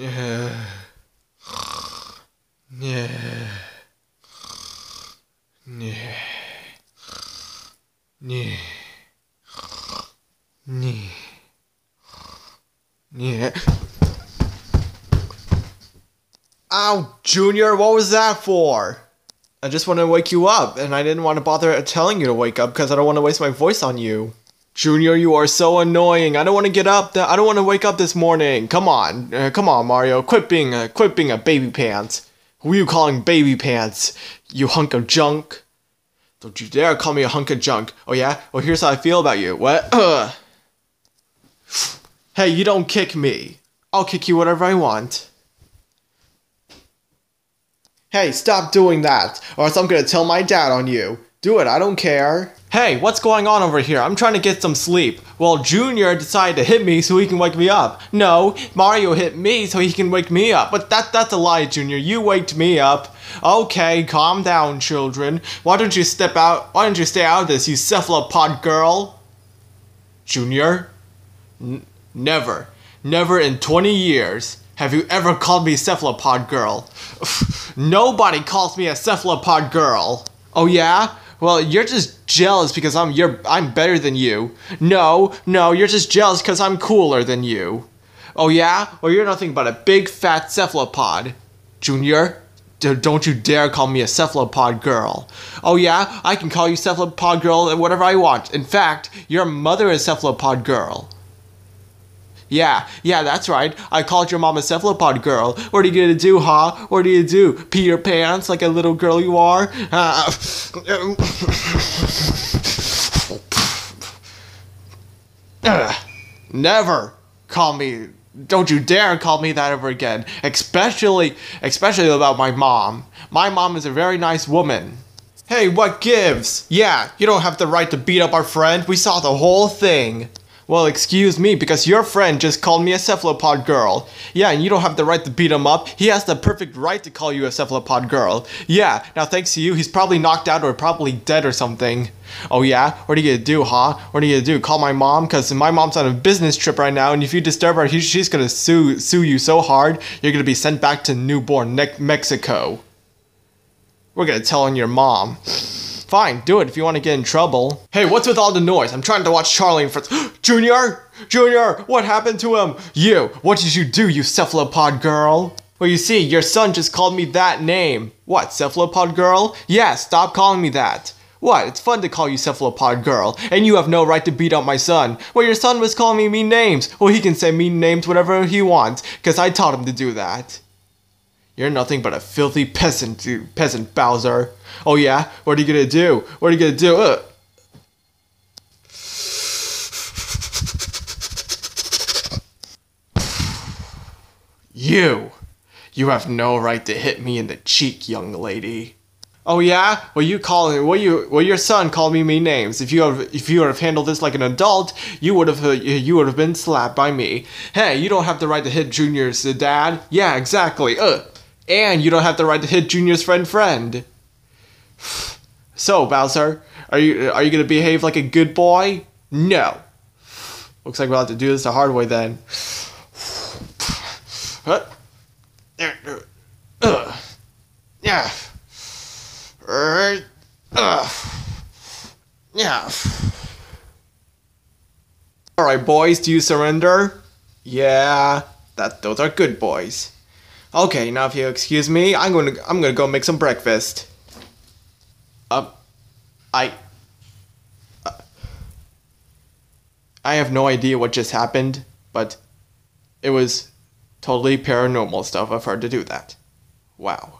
Yeah. Yeah. Yeah. Yeah. Yeah. Yeah. Ow, Junior, what was that for? I just want to wake you up, and I didn't want to bother telling you to wake up because I don't want to waste my voice on you. Junior, you are so annoying. I don't want to get up. I don't want to wake up this morning. Come on, uh, come on, Mario. Quit being a quit being a baby pants. Who are you calling baby pants? You hunk of junk. Don't you dare call me a hunk of junk. Oh yeah. Well, here's how I feel about you. What? Hey, you don't kick me. I'll kick you whatever I want. Hey, stop doing that, or else I'm gonna tell my dad on you. Do it, I don't care. Hey, what's going on over here? I'm trying to get some sleep. Well, Junior decided to hit me so he can wake me up. No, Mario hit me so he can wake me up. But that that's a lie, Junior. You waked me up. Okay, calm down, children. Why don't you step out? Why don't you stay out of this, you cephalopod girl? Junior? N- never. Never in 20 years have you ever called me cephalopod girl. Nobody calls me a cephalopod girl. Oh yeah? Well, you're just jealous because I'm you're I'm better than you. No, no, you're just jealous because I'm cooler than you. Oh yeah? Well, you're nothing but a big fat cephalopod. Junior, d- don't you dare call me a cephalopod girl. Oh yeah? I can call you cephalopod girl uh, whatever I want. In fact, your mother is cephalopod girl. Yeah, yeah, that's right. I called your mom a cephalopod girl. What are you gonna do, huh? What are you do? Pee your pants like a little girl you are? Uh, never call me. Don't you dare call me that ever again. Especially, especially about my mom. My mom is a very nice woman. Hey, what gives? Yeah, you don't have the right to beat up our friend. We saw the whole thing. Well, excuse me, because your friend just called me a cephalopod girl. Yeah, and you don't have the right to beat him up. He has the perfect right to call you a cephalopod girl. Yeah, now thanks to you, he's probably knocked out or probably dead or something. Oh yeah? What are you gonna do, huh? What are you gonna do? Call my mom? Cause my mom's on a business trip right now, and if you disturb her, he, she's gonna sue sue you so hard, you're gonna be sent back to newborn ne- Mexico. We're gonna tell on your mom. Fine, do it if you want to get in trouble. Hey, what's with all the noise? I'm trying to watch Charlie and Fritz. Junior! Junior! What happened to him? You! What did you do, you cephalopod girl? Well, you see, your son just called me that name. What, cephalopod girl? Yeah, stop calling me that. What? It's fun to call you cephalopod girl, and you have no right to beat up my son. Well, your son was calling me mean names. Well, he can say mean names whatever he wants, because I taught him to do that. You're nothing but a filthy peasant, you peasant Bowser. Oh yeah? What are you gonna do? What are you gonna do? Ugh. You! You have no right to hit me in the cheek, young lady. Oh yeah? Well you call well you well your son called me mean names. If you have if you would have handled this like an adult, you would have uh, you would have been slapped by me. Hey, you don't have the right to hit Junior's uh, dad. Yeah, exactly. Ugh. And you don't have the right to hit Junior's friend friend. So, Bowser, are you are you gonna behave like a good boy? No. Looks like we'll have to do this the hard way then. Huh? Yeah. Yeah. Alright, boys, do you surrender? Yeah. That those are good boys. Okay, now if you'll excuse me, I'm gonna I'm gonna go make some breakfast. Uh, I. uh, I have no idea what just happened, but it was totally paranormal stuff of her to do that. Wow.